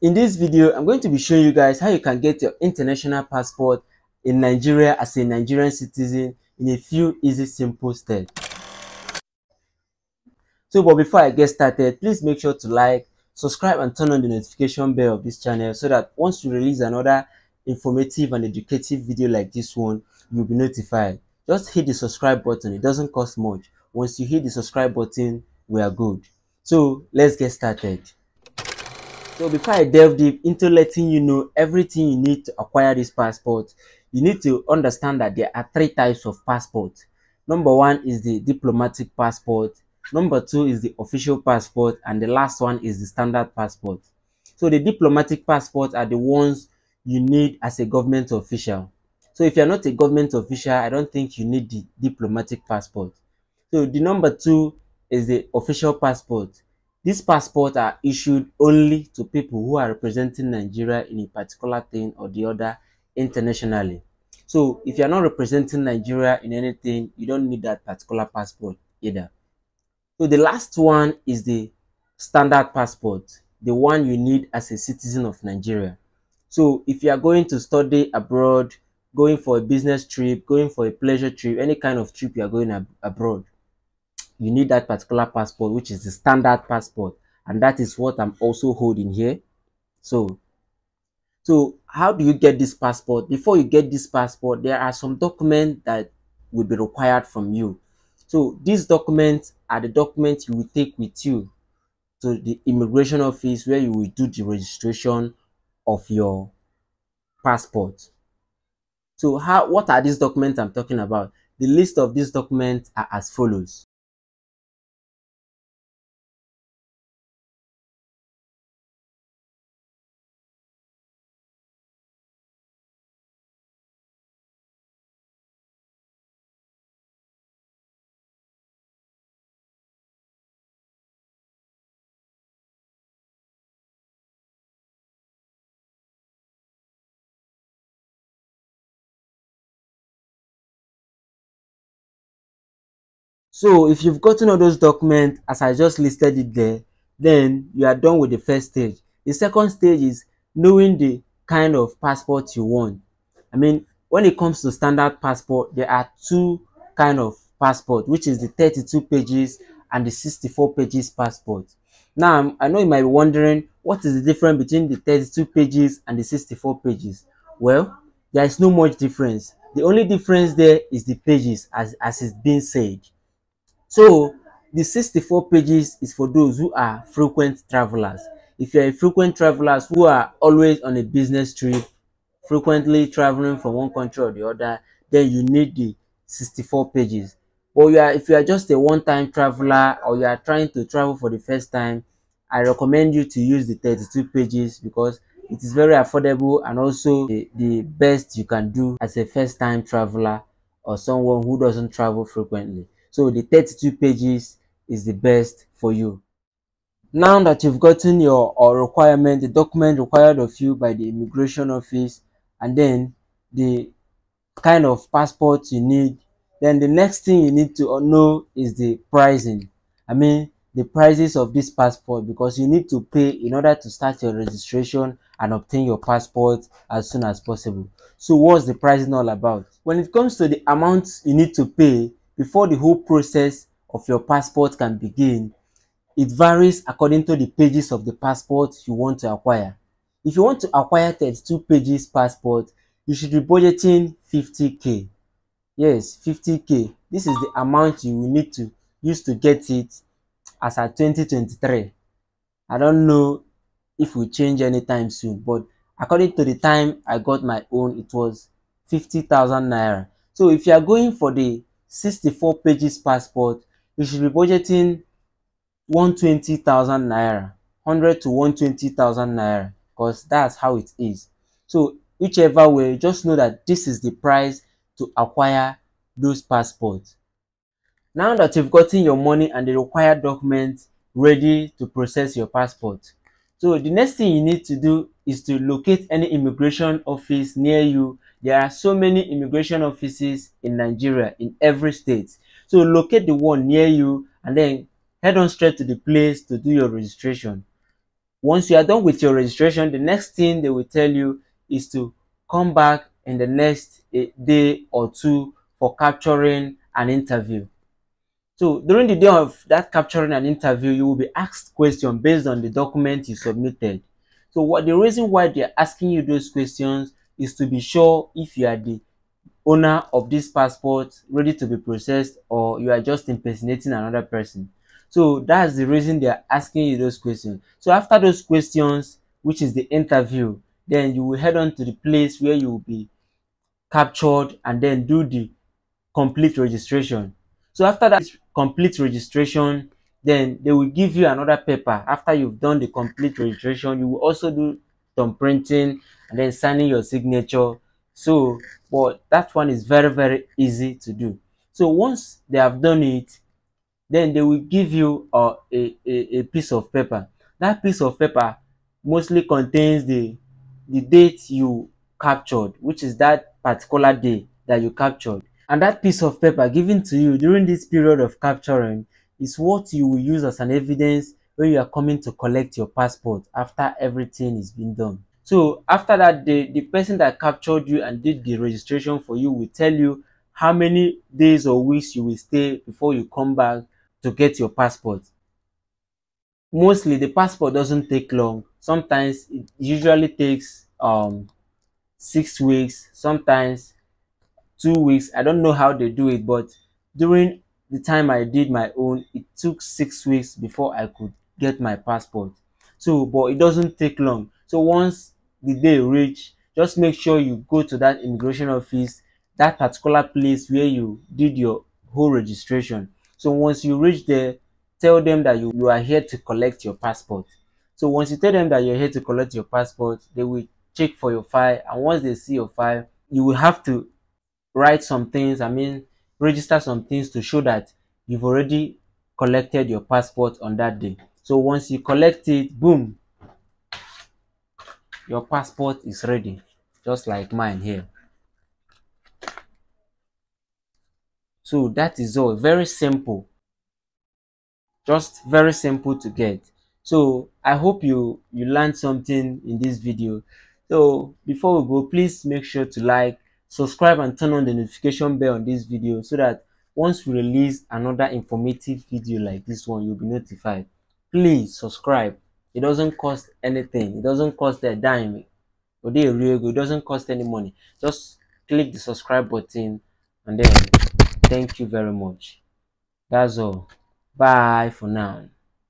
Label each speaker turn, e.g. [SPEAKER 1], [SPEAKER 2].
[SPEAKER 1] In this video, I'm going to be showing you guys how you can get your international passport in Nigeria as a Nigerian citizen in a few easy simple steps. So but before I get started, please make sure to like, subscribe and turn on the notification bell of this channel so that once we release another informative and educative video like this one, you'll be notified. Just hit the subscribe button, it doesn't cost much. Once you hit the subscribe button, we are good. So let's get started. So before I delve deep into letting you know everything you need to acquire this passport, you need to understand that there are three types of passport. Number one is the diplomatic passport. Number two is the official passport. And the last one is the standard passport. So the diplomatic passport are the ones you need as a government official. So if you're not a government official, I don't think you need the diplomatic passport. So the number two is the official passport. These passports are issued only to people who are representing Nigeria in a particular thing or the other internationally. So if you're not representing Nigeria in anything, you don't need that particular passport either. So the last one is the standard passport, the one you need as a citizen of Nigeria. So if you are going to study abroad, going for a business trip, going for a pleasure trip, any kind of trip you are going ab abroad, you need that particular passport, which is the standard passport. And that is what I'm also holding here. So, so how do you get this passport? Before you get this passport, there are some documents that will be required from you. So these documents are the documents you will take with you to the immigration office where you will do the registration of your passport. So how what are these documents I'm talking about? The list of these documents are as follows. So if you've gotten all those documents as I just listed it there, then you are done with the first stage. The second stage is knowing the kind of passport you want. I mean, when it comes to standard passport, there are two kind of passport, which is the 32 pages and the 64 pages passport. Now, I know you might be wondering, what is the difference between the 32 pages and the 64 pages? Well, there is no much difference. The only difference there is the pages, as, as it's been said. So the 64 pages is for those who are frequent travelers. If you're a frequent travelers who are always on a business trip, frequently traveling from one country or the other, then you need the 64 pages. But you are, if you are just a one-time traveler or you are trying to travel for the first time, I recommend you to use the 32 pages because it is very affordable and also the, the best you can do as a first-time traveler or someone who doesn't travel frequently. So the 32 pages is the best for you. Now that you've gotten your or requirement, the document required of you by the immigration office, and then the kind of passport you need, then the next thing you need to uh, know is the pricing. I mean, the prices of this passport because you need to pay in order to start your registration and obtain your passport as soon as possible. So what's the pricing all about? When it comes to the amount you need to pay, before the whole process of your passport can begin, it varies according to the pages of the passport you want to acquire. If you want to acquire 32 pages passport, you should be budgeting 50k. Yes, 50k. This is the amount you will need to use to get it as at 2023. I don't know if we change anytime soon, but according to the time I got my own, it was 50,000 naira. So if you are going for the 64 pages passport, you should be budgeting 120,000 naira, 100 to 120,000 naira, because that's how it is. So, whichever way, just know that this is the price to acquire those passports. Now that you've gotten your money and the required documents ready to process your passport, so the next thing you need to do is to locate any immigration office near you there are so many immigration offices in Nigeria in every state. So locate the one near you and then head on straight to the place to do your registration. once you are done with your registration the next thing they will tell you is to come back in the next eh, day or two for capturing an interview so during the day of that capturing an interview you will be asked questions based on the document you submitted so what the reason why they're asking you those questions is to be sure if you are the owner of this passport ready to be processed or you are just impersonating another person so that's the reason they are asking you those questions. So after those questions, which is the interview, then you will head on to the place where you will be captured and then do the complete registration. So after that complete registration, then they will give you another paper. After you've done the complete registration, you will also do some printing and then signing your signature. So, but that one is very, very easy to do. So once they have done it, then they will give you uh, a, a, a piece of paper. That piece of paper mostly contains the, the date you captured, which is that particular day that you captured. And that piece of paper given to you during this period of capturing is what you will use as an evidence when you are coming to collect your passport after everything is being done. So after that, the, the person that captured you and did the registration for you will tell you how many days or weeks you will stay before you come back to get your passport. Mostly the passport doesn't take long. Sometimes it usually takes um six weeks, sometimes two weeks. I don't know how they do it, but during the time I did my own, it took six weeks before I could get my passport. So, but it doesn't take long. So once the day reach, just make sure you go to that immigration office, that particular place where you did your whole registration. So once you reach there, tell them that you, you are here to collect your passport. So once you tell them that you're here to collect your passport, they will check for your file. And once they see your file, you will have to write some things. I mean, register some things to show that you've already collected your passport on that day. So once you collect it, boom, your passport is ready, just like mine here. So that is all. Very simple. Just very simple to get. So I hope you you learned something in this video. So before we go, please make sure to like, subscribe and turn on the notification bell on this video so that once we release another informative video like this one, you'll be notified. Please subscribe. It doesn't cost anything. It doesn't cost a dime. It doesn't cost any money. Just click the subscribe button and then Thank you very much. That's all. Bye for now.